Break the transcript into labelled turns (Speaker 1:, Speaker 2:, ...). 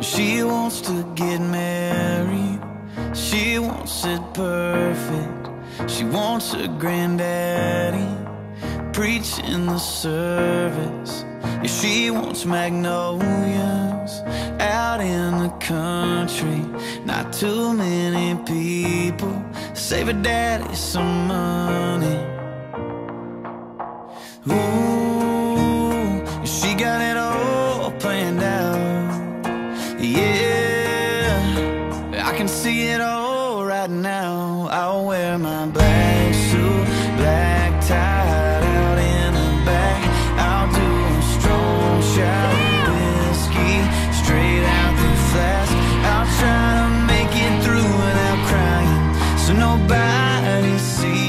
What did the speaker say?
Speaker 1: She wants to get married. She wants it perfect. She wants her granddaddy preaching the service. She wants magnolias out in the country. Not too many people save her daddy some money. Ooh. I can see it all right now. I'll wear my black suit, black tie out in the back. I'll do a strong shot whiskey straight out the flask. I'll try to make it through without crying, so nobody sees.